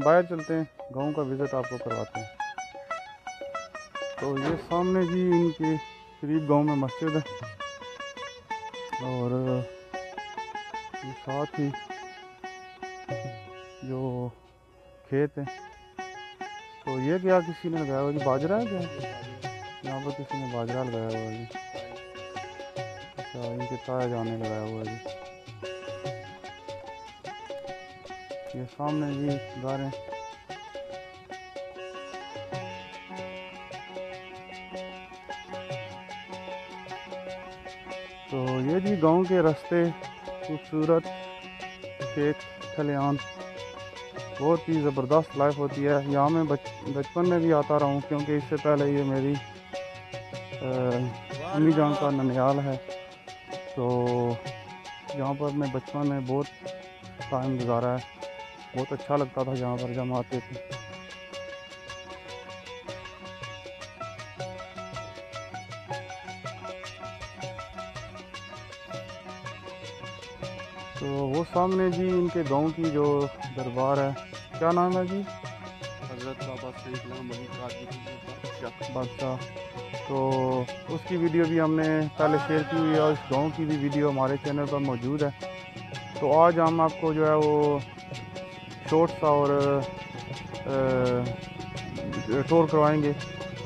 बाहर चलते हैं, गाँव का विज़िट आपको करवाते हैं। तो ये सामने जी इनके करीब गाँव में मस्जिद है। और, ये साथ ही जो खेत है। तो ये क्या किसी ने लगाया हुआ जी बाजरा है क्या? यहाँ पर किसी ने बाजरा लगाया हुआ जी। अच्छा इनके ताया जाने लगाया हुआ जी। ये सामने जी घर हैं तो ये जी गाँव के रास्ते, खूबसूरत खेत खलियान बहुत ही ज़बरदस्त लाइफ होती है। यहाँ मैं बच, बचपन में भी आता रहा हूँ, क्योंकि इससे पहले ये मेरी अम्मी जान का ननियाल है। तो यहाँ पर मैं बचपन में बहुत टाइम गुजारा है। बहुत अच्छा लगता था यहाँ पर जब आते थे। तो वो सामने जी इनके गाँव की जो दरबार है। क्या नाम है जी? हज़रत बाबा सईद बादशाह। तो उसकी वीडियो भी हमने पहले शेयर की हुई है और इस गाँव की भी वीडियो हमारे चैनल पर मौजूद है। तो आज हम आपको जो है वो शॉर्ट्स और टूर करवाएँगे।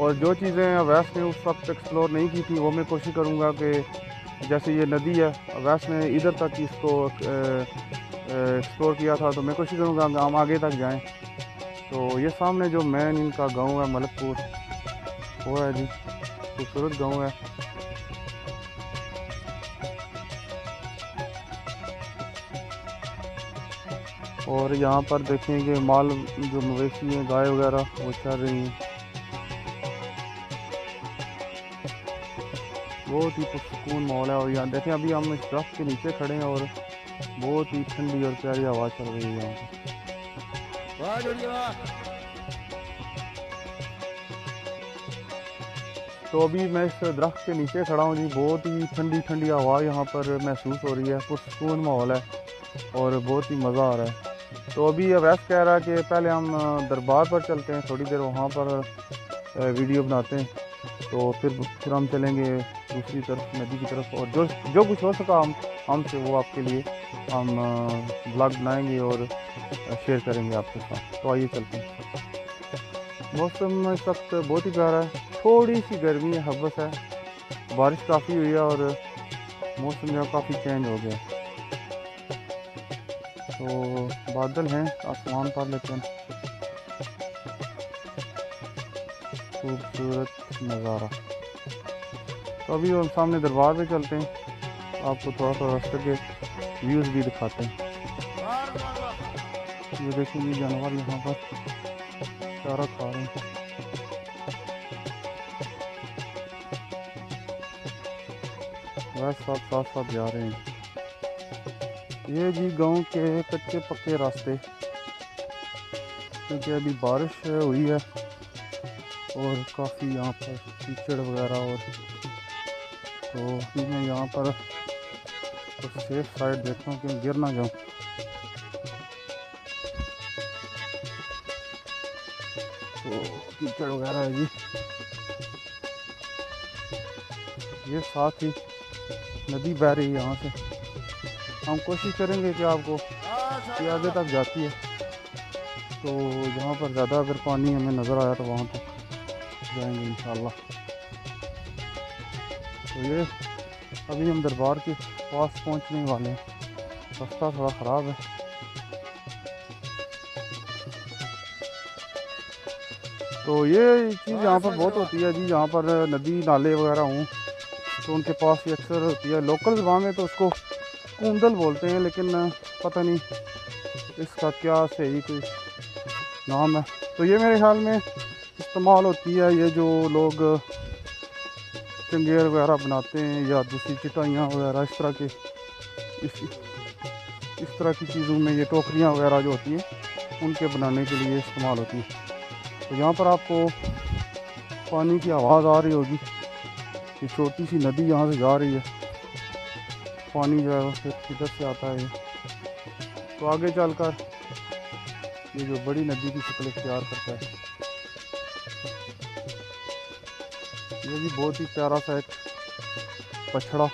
और जो चीज़ें अवैस ने उस वक्त एक्सप्लोर नहीं की थी, वो मैं कोशिश करूँगा कि जैसे ये नदी है अवैस ने इधर तक इसको एक्सप्लोर किया था तो मैं कोशिश करूँगा हम आगे तक जाएँ। तो ये सामने जो मेन इनका गाँव है, मलकपुर, वो है जी, खूबसूरत गाँव है। और यहाँ पर देखेंगे माल जो मवेशी हैं गाय वगैरह वो चल रही हैं। बहुत ही सुकून माहौल है और यहाँ देखें अभी हम इस दरख्त के नीचे खड़े हैं और बहुत ही ठंडी और प्यारी हवा चल रही है यहाँ। तो अभी मैं इस दरख्त के नीचे खड़ा हूँ जी। बहुत ही ठंडी ठंडी हवा यहाँ पर महसूस हो रही है। पुरसकून माहौल है और बहुत ही मज़ा आ रहा है। तो अभी अवैस कह रहा है कि पहले हम दरबार पर चलते हैं, थोड़ी देर वहाँ पर वीडियो बनाते हैं। तो फिर फिर हम चलेंगे दूसरी तरफ़, नदी की तरफ़। और जो जो कुछ हो सका हम, हमसे वो आपके लिए हम ब्लॉग बनाएँगे और शेयर करेंगे आपके साथ। तो आइए चलते हैं। मौसम इस वक्त बहुत ही प्यारा है। थोड़ी सी गर्मी है, हवस है। बारिश काफ़ी हुई है और मौसम जो काफ़ी चेंज हो गया तो बादल हैं आसमान पर लेकिन खूबसूरत नज़ारा। तो अभी हम सामने दरबार पे चलते हैं। आपको थोड़ा सा रास्ते के व्यूज़ भी दिखाते हैं। ये देखेंगे जानवर यहाँ पर चारा खा रहे हैं। बस साथ साथ जा रहे हैं। ये जी गाँव के कच्चे पक्के रास्ते। क्योंकि अभी बारिश हुई है और काफ़ी यहाँ पर कीचड़ वगैरह और तो अभी मैं यहाँ पर तो सेफ़ साइड देखता हूँ कि गिर ना जाऊँ। तो कीचड़ वगैरह है जी। ये साथ ही नदी बह रही है यहाँ से। हम कोशिश करेंगे कि आपको कि आगे तक जाती है। तो जहाँ पर ज़्यादा अगर पानी हमें नज़र आया तो वहाँ तक जाएँगे इन तो ये अभी हम दरबार के पास पहुँचने वाले हैं। रास्ता थोड़ा ख़राब है। तो ये चीज़ यहाँ पर बहुत होती है जी। यहाँ पर नदी नाले वगैरह हों तो उनके पास ये अक्सर होती है। लोकल जबान में तो उसको कूंदल बोलते हैं, लेकिन पता नहीं इसका क्या सही कोई नाम है। तो ये मेरे ख्याल में इस्तेमाल होती है ये जो लोग चंगेर वगैरह बनाते हैं या दूसरी चिटाइयाँ वगैरह, इस तरह के, इस इस तरह की चीज़ों में ये टोकरियाँ वगैरह जो होती हैं, उनके बनाने के लिए इस्तेमाल होती है। तो यहाँ पर आपको पानी की आवाज़ आ रही होगी ये छोटी सी नदी यहाँ से जा रही है। पानी जो है फिर किधर से आता है। तो आगे चलकर ये जो बड़ी नदी की शक्ल इख्तियार करता है। ये भी बहुत ही प्यारा सा एक पछड़ा।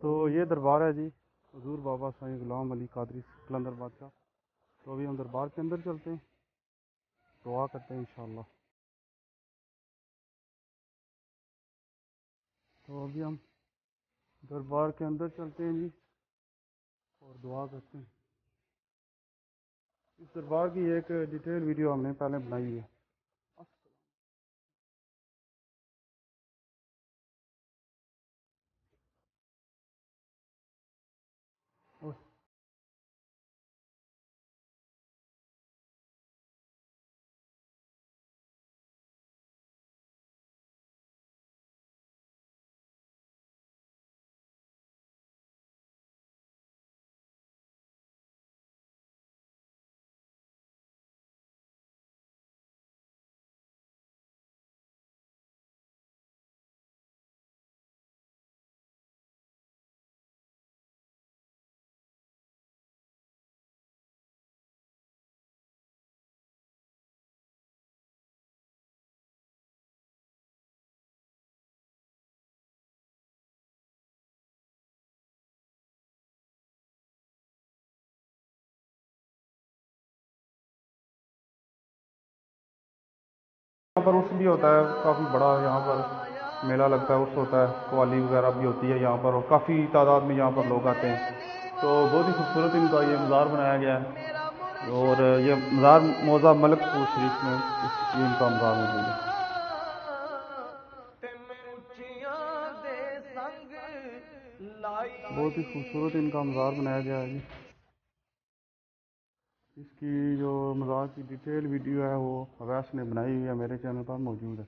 तो ये दरबार है जी, हजूर बाबा साईं गुलाम अली कादरी कलंदर बादशाह। तो अभी हम दरबार के अंदर चलते हैं। दुआ करते हैं इंशाल्लाह। तो अभी हम दरबार के अंदर चलते हैं जी और दुआ करते हैं। इस दरबार की एक डिटेल वीडियो हमने पहले बनाई है। यहाँ पर उर्स भी होता है, काफ़ी बड़ा यहाँ पर मेला लगता है उर्स होता है, कवाली वगैरह भी होती है यहाँ पर और काफ़ी तादाद में यहाँ पर लोग आते हैं। तो बहुत ही खूबसूरत इनका ये मज़ार बनाया गया है और ये मज़ार मौज़ा मलकपुर शरीफ में इनका मज़ार मौजूद है। बहुत ही खूबसूरत इनका मज़ार बनाया गया है जी। इसकी जो मज़ाक की डिटेल वीडियो है, वो अवैस ने बनाई हुई है, मेरे चैनल पर मौजूद है।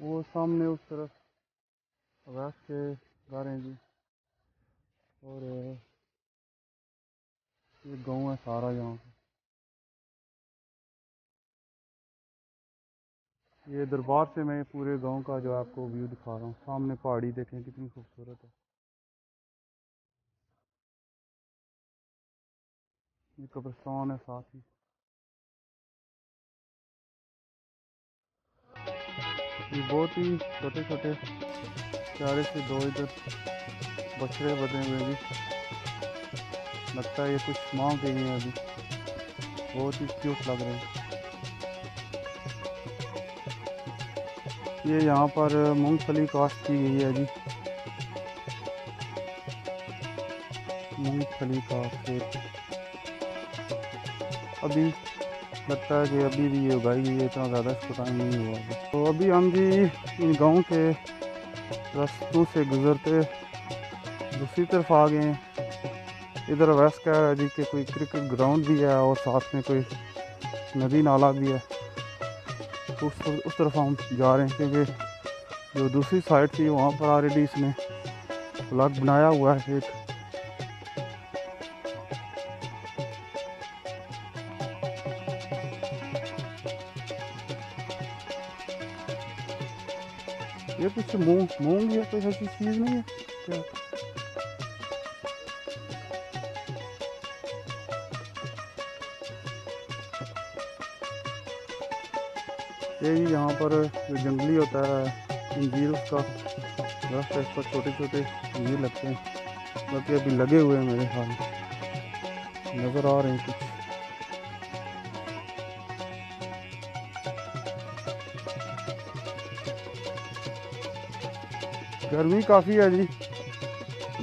वो सामने उस तरफ़ अवैस के घर हैं जी और, ये गाँव है सारा यहाँ। ये दरबार से मैं पूरे गाँव का जो आपको व्यू दिखा रहा हूँ। सामने पहाड़ी देखें, कितनी खूबसूरत है। ये कब्रिस्तान है साथ ही। ये बहुत ही छोटे छोटे प्यारे से दो इधर बछड़े बने हुए भी लगता है ये कुछ मांग के हैं अभी। बहुत ही क्यूट लग रहे हैं। ये यहाँ पर मूंगफली काश्त की गई है जी। मूंगफली का। अभी लगता है कि अभी भी ये उगाई गई है, इतना ज़्यादा इसको टाइम नहीं हुआ तो अभी हम जी इन गाँव के रास्तों से गुज़रते दूसरी तरफ़ आ गए इधर वैस कह रहा है जी कि कोई क्रिकेट ग्राउंड भी है और साथ में कोई नदी नाला भी है। उस उस तरफ़ हम जा रहे हैं क्योंकि जो दूसरी साइड थी, वहाँ पर ऑलरेडी इसने ब्लॉक बनाया हुआ है एक। ये कुछ मूंग मूंग या कोई ऐसी चीज़ नहीं है? क्या? ये जी यहाँ पर जो जंगली होता है, अंजीर उसका दरख्त है इस पर छोटे छोटे अंजीर लगते हैं। बाकी अभी लगे हुए हैं मेरे ख्याल नज़र आ रहे हैं कुछ। गर्मी काफ़ी है जी।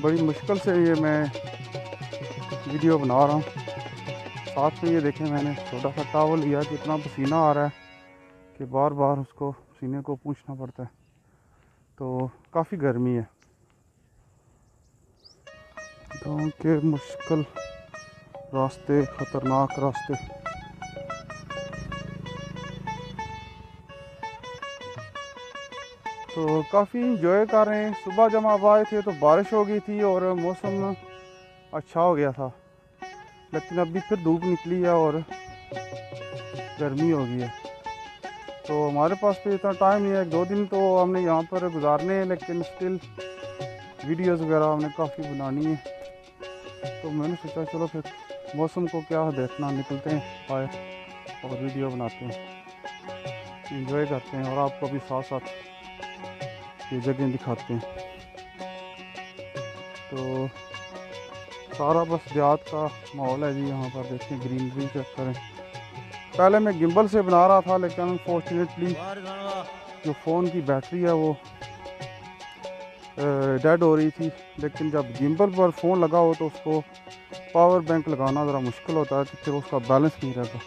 बड़ी मुश्किल से ये मैं वीडियो बना रहा हूँ। साथ में ये देखें मैंने छोटा सा टावल लिया कि इतना पसीना आ रहा है। कि बार बार उसको सीने को पूछना पड़ता है। तो काफ़ी गर्मी है। गाँव के मुश्किल रास्ते, ख़तरनाक रास्ते। तो काफ़ी इंजॉय कर रहे हैं। सुबह जब आप आए थे तो बारिश हो गई थी और मौसम अच्छा हो गया था। लेकिन अभी फिर धूप निकली है और गर्मी हो गई है। तो हमारे पास भी इतना टाइम नहीं है। दो दिन तो हमने यहाँ पर गुजारने हैं, लेकिन स्टिल वीडियोस वगैरह हमने काफ़ी बनानी है। तो मैंने सोचा चलो फिर मौसम को क्या देखना, निकलते हैं, आए और वीडियो बनाते हैं। इंजॉय करते हैं और आपको भी साथ साथ ये जगह दिखाते हैं। तो सारा बस देहात का माहौल है जी। यहाँ पर देखें ग्रीनरी चेक करें पहले मैं गिम्बल से बना रहा था, लेकिन अनफॉर्चुनेटली जो फ़ोन की बैटरी है वो डेड हो रही थी। लेकिन जब गिम्बल पर फ़ोन लगा हो तो उसको पावर बैंक लगाना ज़रा मुश्किल होता है तो फिर उसका बैलेंस नहीं रहता।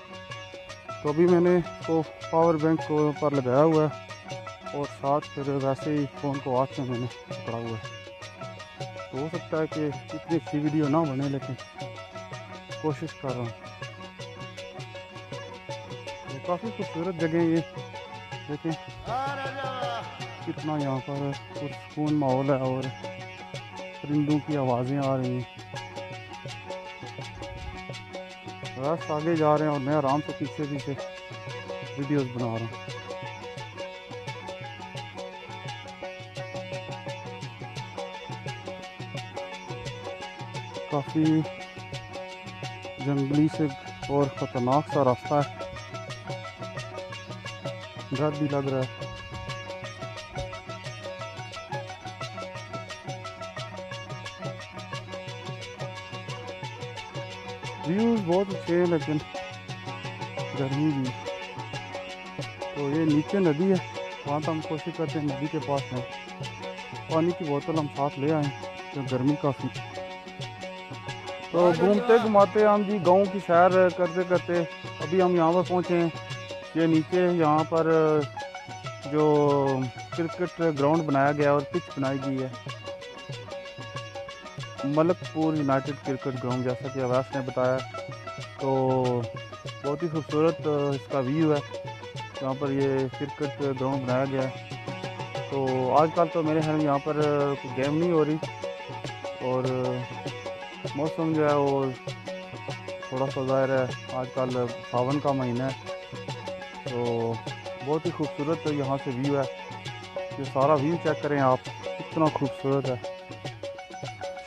तो अभी मैंने उसको पावर बैंक को पर लगाया हुआ है, और साथ फिर वैसे ही फ़ोन को हाथ में मैंने पकड़ा हुआ है। तो हो सकता है कि इतनी अच्छी वीडियो ना बने, लेकिन कोशिश कर रहा हूँ। तो काफ़ी खूबसूरत जगह ये। देखें कितना यहाँ पर पुरसकून माहौल है और परिंदों की आवाज़ें आ रही हैं। बस आगे जा रहे हैं और मैं आराम से पीछे पीछे वीडियोस बना रहा हूँ। काफ़ी जंगली से और ख़तरनाक सा रास्ता है। डर भी लग रहा है। व्यूज़ बहुत अच्छे हैं लेकिन गर्मी भी तो ये नीचे नदी है वहाँ तो हम कोशिश करते हैं नदी के पास हैं पानी की बोतल हम साथ ले आए तो गर्मी काफ़ी। तो घूमते घुमाते हम जी गाँव की सैर करते करते अभी हम यहाँ पर पहुँचे हैं। ये नीचे यहाँ पर, जो क्रिकेट ग्राउंड बनाया गया और पिच बनाई गई है। मलकपुर यूनाइटेड क्रिकेट ग्राउंड, जैसा कि अवैस ने बताया। तो बहुत ही खूबसूरत इसका व्यू है। यहाँ पर ये क्रिकेट ग्राउंड बनाया गया है। तो आजकल तो मेरे ख्याल यहाँ पर गेम नहीं हो रही। और मौसम जो है वो थोड़ा सा ज़ाहिर है, आजकल सावन का महीना है। तो बहुत ही खूबसूरत यहाँ से व्यू है। ये सारा व्यू चेक करें आप। कितना खूबसूरत है।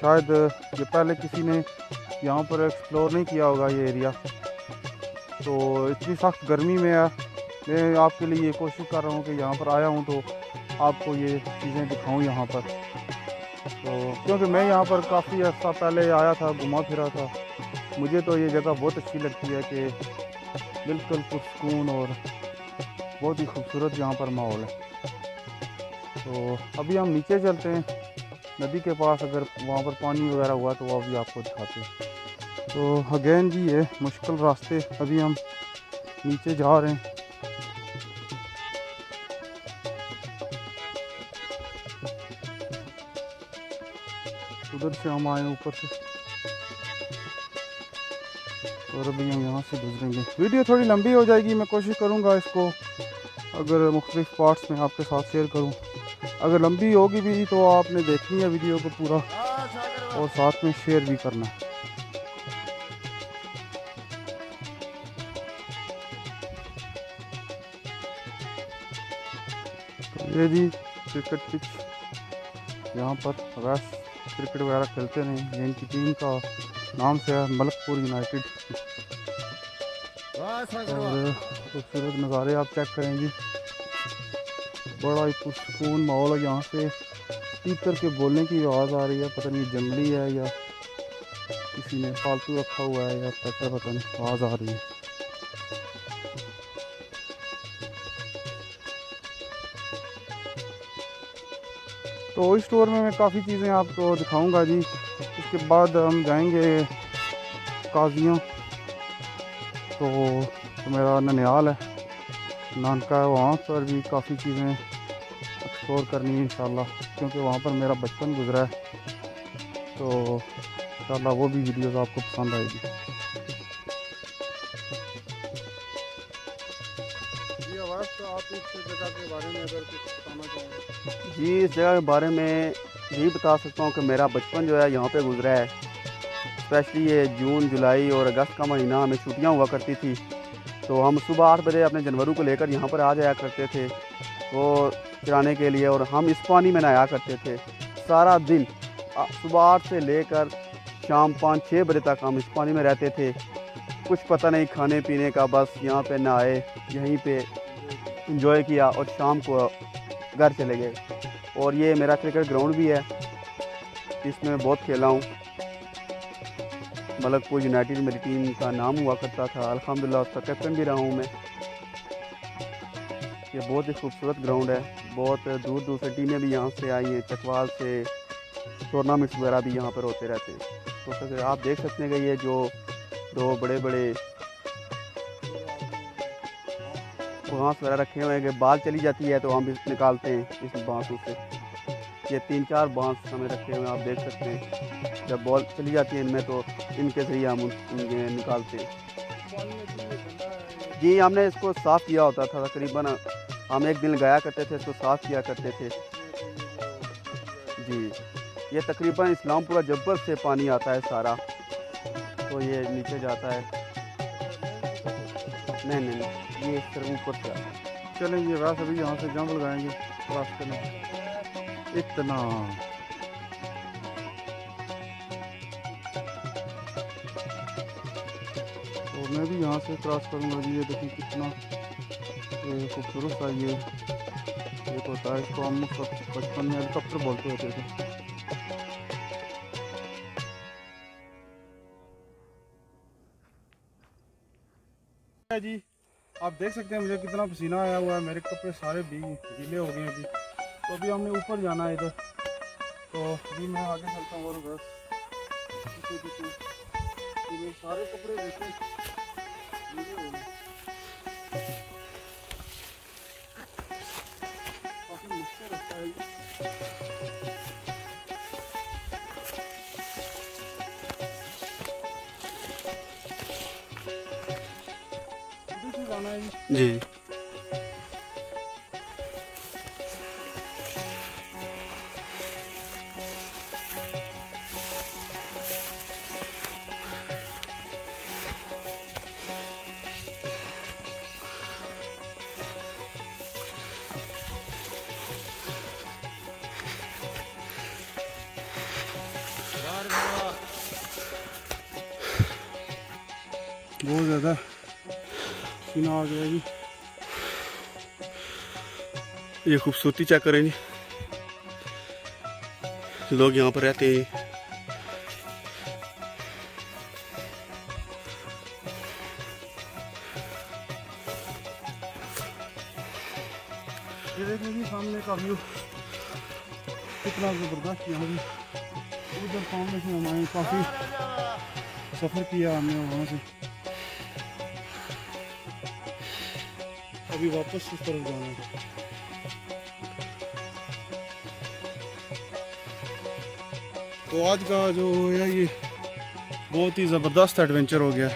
शायद ये पहले किसी ने यहाँ पर एक्सप्लोर नहीं किया होगा ये एरिया तो इतनी सख्त गर्मी में है। मैं आपके लिए ये कोशिश कर रहा हूँ कि यहाँ पर आया हूँ तो आपको ये चीज़ें दिखाऊँ यहाँ पर। तो क्योंकि मैं यहाँ पर काफ़ी अर्सा पहले आया था, घुमा फिरा था। मुझे तो ये जगह बहुत अच्छी लगती है कि बिल्कुल पुरस्कून और बहुत ही खूबसूरत यहाँ पर माहौल है। तो अभी हम नीचे चलते हैं। नदी के पास अगर वहाँ पर पानी वगैरह हुआ तो वो अभी आपको दिखाते हैं। तो अगेन जी, ये मुश्किल रास्ते अभी हम नीचे जा रहे हैं। उधर से हम आए ऊपर से। और अभी हम यहाँ से गुजरेंगे। वीडियो थोड़ी लंबी हो जाएगी, मैं कोशिश करूँगा इसको अगर मुख्तलिफ़ पार्ट्स में आपके साथ शेयर करूँ। अगर लंबी होगी भी तो आपने देखनी है वीडियो को पूरा और साथ में शेयर भी करना। तो ये जी क्रिकेट पिच यहाँ पर अवैस क्रिकेट वगैरह खेलते हैं ये इनकी टीम का नाम से है मलकपुर यूनाइटेड और खूबसूरत नज़ारे आप चेक करें जी। बड़ा ही पुरसकून माहौल है यहाँ से। स्पीकर के बोलने की आवाज़ आ रही है, पता नहीं जंगली है या किसी ने फालतू रखा हुआ है या क्या पता नहीं, आवाज़ आ रही है। तो इस स्टोर में मैं काफ़ी चीज़ें आपको दिखाऊँगा जी। इसके बाद हम जाएँगे काजियों। तो, तो मेरा ननियाल है। नानका है वहाँ पर भी काफ़ी चीज़ें एक्सप्लोर करनी है इंशाल्लाह। क्योंकि वहाँ पर मेरा बचपन गुजरा है। तो इंशाल्लाह वो भी वीडियोस आपको पसंद आएगी। जी इस जगह के बारे में यही बता सकता हूँ कि मेरा बचपन जो है यहाँ पे गुजरा है। स्पेशली ये जून, जुलाई और अगस्त का महीना हमें छुट्टियाँ हुआ करती थी। तो हम सुबह आठ बजे अपने जानवरों को लेकर यहाँ पर आ जाया करते थे वो चराने के लिए और हम इस पानी में नहाया करते थे। सारा दिन सुबह आठ से लेकर शाम पाँच छः बजे तक हम इस पानी में रहते थे। कुछ पता नहीं खाने पीने का बस यहाँ पे नहाए, यहीं पे इंजॉय किया और शाम को घर चले गए। और ये मेरा क्रिकेट ग्राउंड भी है, इसमें बहुत खेला हूँ। मलकपुर यूनाइटेड मेरी टीम का नाम हुआ करता था अलहमदिल्ला उसका कैप्टन भी रहा हूँ मैं। ये बहुत ही खूबसूरत ग्राउंड है, बहुत दूर दूर से टीमें भी यहाँ से आई हैं, चकवाल से टूर्नामेंट्स वगैरह भी यहाँ पर होते रहते हैं। तो सर, आप देख सकते हैं कि ये जो दो बड़े बड़े बाँस वगैरह रखे हुए हैं कि बाल चली जाती है तो हम भी निकालते हैं इस बांसों से। ये तीन चार बाँस हमें रखे हुए आप देख सकते हैं। जब बॉल चली जाती है इनमें तो इनके ज़रिए हम निकालते हैं। जी, हमने इसको साफ़ किया होता था, तकरीबन हम एक दिन लगाया करते थे, इसको साफ़ किया करते थे। जी, ये तकरीबन इस्लामपुरा जब्बर से पानी आता है सारा। तो ये नीचे जाता है। नहीं नहीं नहीं, ये सिर्फ़ ऊपर से वैसे अभी यहाँ से जंप लगाएँगे रास्ते में इतना। तो मैं भी यहाँ से क्रॉस करूँगा जी, ये देखिए कितना खूबसूरत सा ये एक होता है इसको हम बचपन में हेलीकॉप्टर बोलते होते थे। जी, आप देख सकते हैं मुझे कितना पसीना आया हुआ है, मेरे कपड़े सारे भी गीले हो गए अभी। तो अभी हमने ऊपर जाना है इधर। तो अभी मैं आगे चलता हूँ और बस। सारे कपड़े काफ़ी मुश्किल जी। बहुत ज़्यादा सीना आ गया जी। ये खूबसूरती चेक करें जी। लोग यहाँ पर रहते हैं। ये देखिए जी, सामने का व्यू कितना ज़बरदस्त यहाँ भी उधर सामने से हमारे काफ़ी सफ़र किया हमने वहाँ से। अभी वापस इस तरफ़ जाना है। तो आज का जो है, ये बहुत ही ज़बरदस्त एडवेंचर हो गया।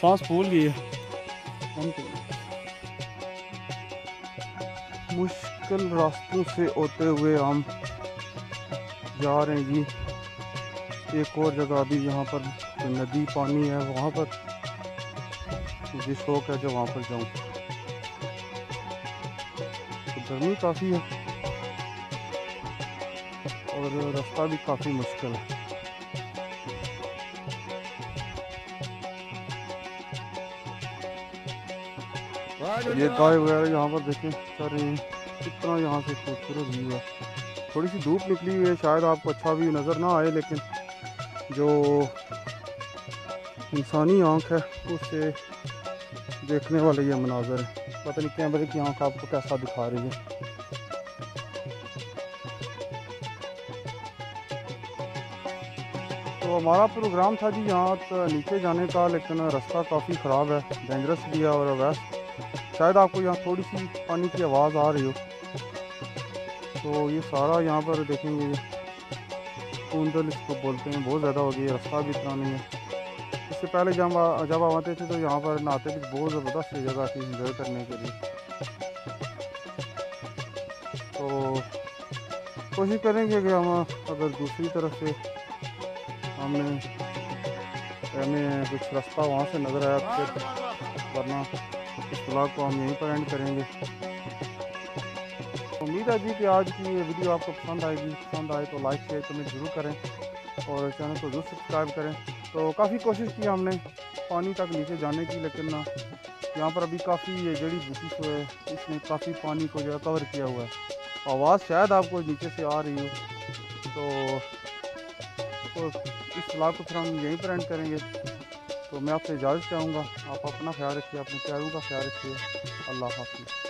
सांस फूल गई है। मुश्किल रास्तों से होते हुए हम जा रहे हैं जी। एक और जगह अभी यहाँ पर नदी पानी है, वहाँ पर मुझे शौक है जो वहाँ पर जाऊँ। तो गर्मी काफ़ी है। और रास्ता भी काफ़ी मुश्किल है। ये गाय वगैरह यहाँ पर देखें सर कितना यहाँ से खूबसूरत व्यू है। थोड़ी सी धूप निकली हुई है, शायद आपको अच्छा व्यू नज़र ना आए, लेकिन जो इंसानी आँख है, उससे देखने वाले ये मनाजर है। पता नहीं कैमरे की आँख आपको कैसा दिखा रही है। तो हमारा प्रोग्राम था जी यहाँ नीचे जाने का, लेकिन रास्ता काफ़ी ख़राब है डेंजरस भी है और वैसे शायद आपको यहाँ थोड़ी सी पानी की आवाज़ आ रही हो। तो ये सारा यहाँ पर देखेंगे कूंदल इसको बोलते हैं, बहुत ज़्यादा हो गई रास्ता भी इतना नहीं है। इससे पहले जब जब आते थे तो यहाँ पर नहाते भी बहुत ज़बरदस्त जगह थी इंजॉय करने के लिए। तो कोशिश करेंगे कि हम अगर दूसरी तरफ़ से हमने हमें कुछ रास्ता वहाँ से नज़र आया फिर वरना इस ब्लॉग को हम यहीं पर एंड करेंगे। उम्मीद है जी कि आज की ये वीडियो आपको पसंद आएगी। पसंद आए तो लाइक शेयर कमेंट ज़रूर करें और चैनल को ज़रूर सब्सक्राइब करें। तो काफ़ी कोशिश की हमने पानी तक नीचे जाने की लेकिन यहाँ पर अभी काफ़ी ये जड़ी बूटी जो है इसने काफ़ी पानी को जो है कवर किया हुआ है। आवाज़ शायद आपको नीचे से आ रही हो। तो, तो इस ब्लॉग को फिर हम यहीं पर एंड करेंगे। तो मैं आपसे इजाज़त चाहूँगा। आप अपना ख्याल रखिए अपने प्यारों का ख्याल रखिए। अल्लाह हाफिज़।